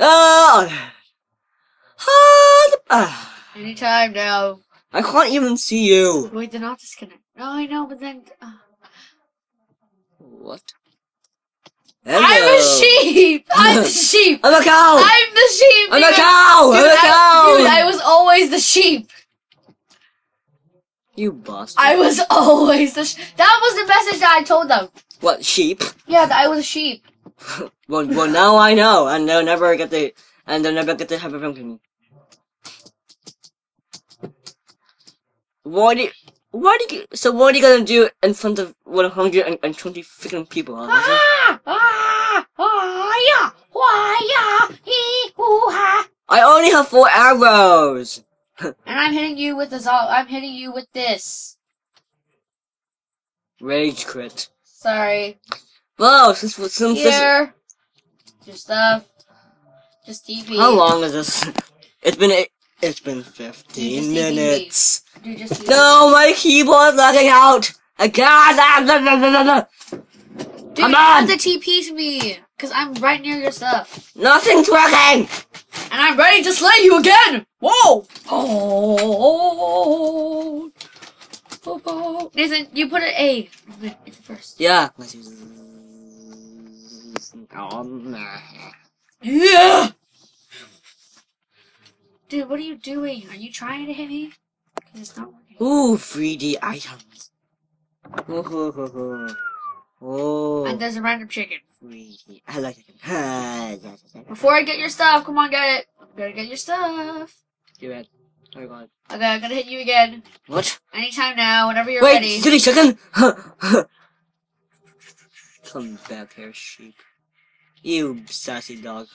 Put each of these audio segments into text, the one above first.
Help! Ah, Anytime now. I can't even see you. Wait, they're not disconnect. No, I know, but then. Uh, What? I'm a sheep! I'm the sheep! I'm a cow! I'm the sheep! I'm a cow! Dude, I'm a I, cow! dude, I was always the sheep. You bastard. I was always the. That was the message that I told them. What, sheep? Yeah, I was a sheep. Well, well, now I know, and they'll never get the, and they'll never get to have a film to me. What do you, what do you, so what are you gonna do in front of 120 freaking people, huh? Ah! Ah! Ah! Yeah! Why? Yeah! Hee! Hoo! Ha! I only have four arrows! And I'm hitting you with this. I'm hitting you with this. Rage crit. Sorry. Whoa, since, since this, Here. Your stuff. Just TP. how long is this? It's been, eight, it's been 15 Dude, minutes. Dude, just No, my keyboard's lagging out! I can't! ah, blah, blah, blah, blah, blah. Dude, Come you have to TP to me. Because I'm right near your stuff. Nothing's working! And I'm ready to slay you again! Whoa! Oh! Nathan, you put an A the first. Yeah. Yeah! Dude, what are you doing? Are you trying to hit me? Because it's not working. Ooh, 3D items. Oh, oh, And there's a random chicken. 3D. I like it. Before I get your stuff, come on, get it. I'm gonna get your stuff. You're right. Oh god. Okay, I'm gonna hit you again. What? Anytime now, whenever you're Wait, ready. silly chicken! Come back here, sheep. You sassy dog.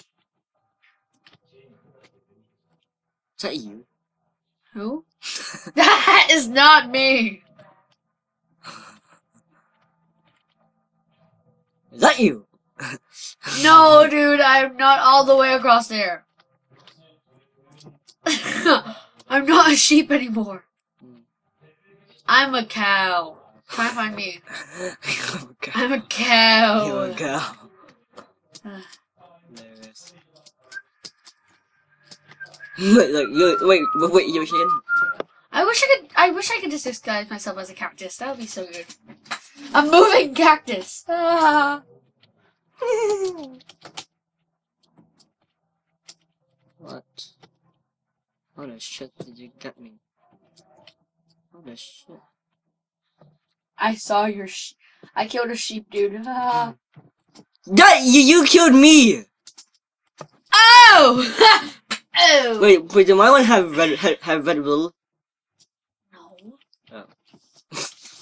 Is that you? Who? That is not me! Is that you? No, dude, I'm not all the way across there. I'm not a sheep anymore. I'm a cow. Try find me. I'm a cow. You a cow. Ugh. Hilarious. Wait, like, you, wait, wait, wait, you're chicken? I wish I could. I wish I could just disguise myself as a cactus. That would be so good. A moving cactus. Ah. What? How the shit did you get me? How the shit? I saw your. Sh- I killed a sheep, dude. Ah. That you you killed me. Oh! oh! Wait, wait, did my one have red have, have red wool? No. Oh.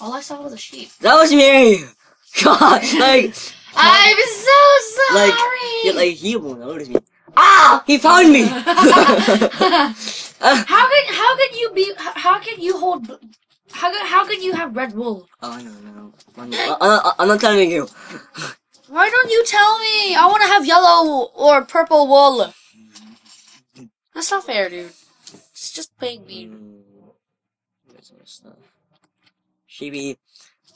All I saw was a sheep. That was me. God, like I'm so sorry. like yeah, like he won't notice me. Ah, he found me. How can how can you be how can you hold how can how can you have red wool? Oh no no, I'm, I'm, I'm not telling you. Why don't you tell me? I want to have yellow or purple wool. That's not fair, dude. It's just being mean. Where's my stuff? Sheepy,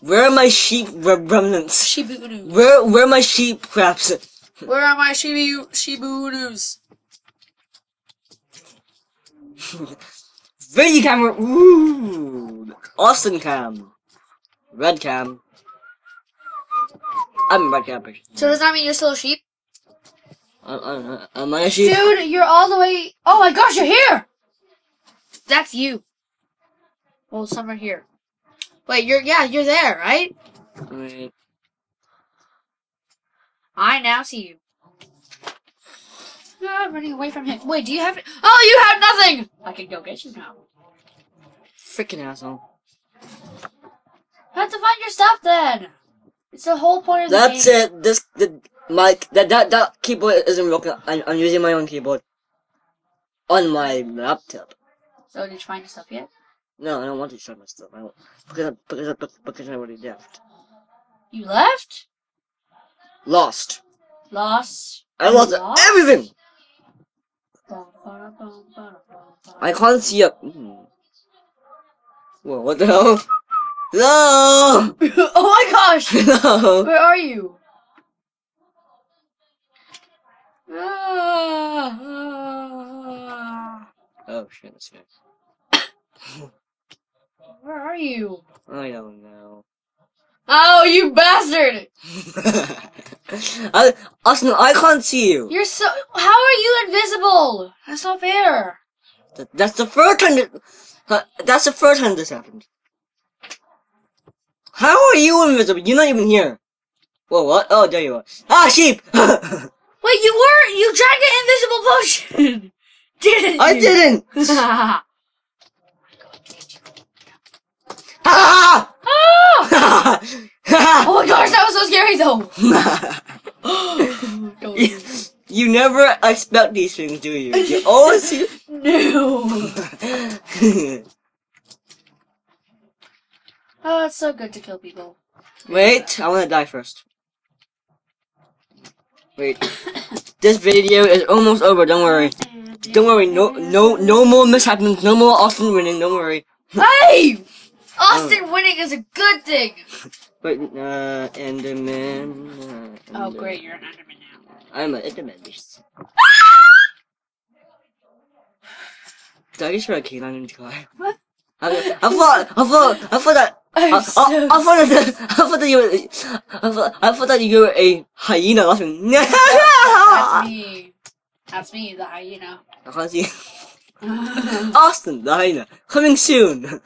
where are my sheep re- remnants? Shibudu. Where where are my sheep scraps? Where are my shibu shibudus? Video camera. Ooh, Austin cam, red cam. I'm a red camper. So does that mean you're still a sheep? I, I. Am I a sheep? Dude, you're all the way. Oh my gosh, you're here. That's you. Well, some are here. Wait, you're yeah, you're there, right? Wait. I now see you. No, I'm running away from him. Wait, do you have? Oh, you have nothing. I can go get you now. Freaking asshole. I have to find your stuff then. It's the whole point of the That's game. it. This the my that that that keyboard isn't working. I'm, I'm using my own keyboard on my laptop. So did you find your stuff yet? No, I don't want to show my stuff. I don't because I, because I, because I already left. You left? Lost. Lost? I lost Lost? everything. Bum, ba-da, bum, ba-da, bum, ba. I can't see up. Mm. Whoa, what the hell? Hello. oh my gosh! Hello. Where are you? Oh shit, that's good. Where are you? I don't know. Oh, you bastard! I, Austin, I can't see you. You're so. How are you invisible? That's not fair. That, that's the first time that, that's the first time this happened. How are you invisible? You're not even here. Whoa, what? Oh, there you are. Ah, sheep! Wait, you were. You drank an invisible potion! Didn't you? didn't! ah! Ah! Oh my gosh, that was so scary though! You, you never expect these things, do you? You always. No! Oh, it's so good to kill people. Wait, I want to die first. Wait, this video is almost over. Don't worry. Don't worry. No, no, no more mishaps. No more Austin winning. Don't worry. Hey! Austin winning is a good thing! But uh, Enderman. Uh, Oh, great, you're an Enderman now. I'm an Enderman beast. Did I just a canine in the car? What? I, I thought, I thought, I thought that. I, I'm I, so I thought that, I thought that you were, I thought, I thought that you were a hyena laughing. That's me. That's me, the hyena. I can't see. Austin, the hyena, coming soon.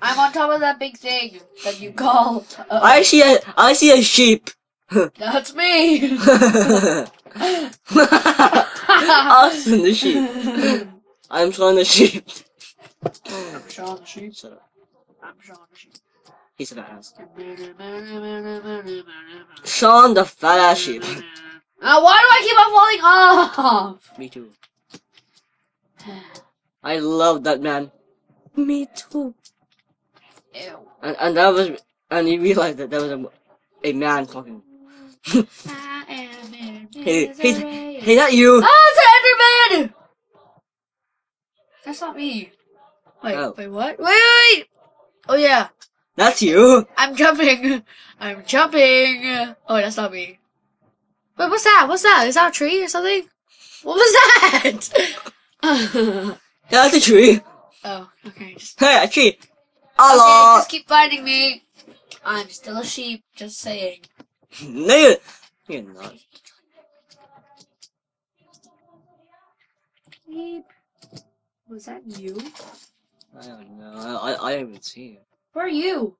I'm on top of that big thing that you call. Uh, I see a, I see a sheep. That's me! Austin, the sheep. I'm Shaun the sheep. I'm Shaun the sheep. Shut up. I'm Shaun. He's a fat ass. Shaun the fat ass sheep. Uh, why do I keep on falling off? Me too. I love that man. Me too. Ew. And, and that was, and you realized that that was a, a man talking. I am Hey, hey, misery. hey, that you? Ah, it's an Enderman! That's not me. Wait, Oh. wait, what? Wait, wait, wait! Oh yeah, That's you. I'm jumping. I'm jumping. Oh, that's not me. Wait, what's that? What's that? Is that a tree or something? What was that? That's a tree. Oh, okay. Just, Hey, a tree. okay, Allah. just keep finding me. I'm still a sheep. Just saying. No, you're, you're not. Was that you? I don't know. I, I, I don't even see you. Where are you?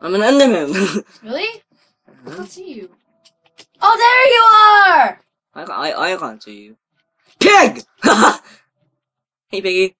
I'm an Enderman. Really? I can't see you. Oh, there you are! I, I, I can't see you. Pig! hey, piggy.